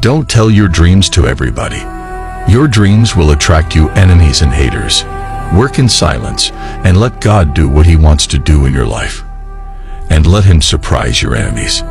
Don't tell your dreams to everybody. Your dreams will attract you enemies and haters. Work in silence and let God do what he wants to do in your life. And let him surprise your enemies.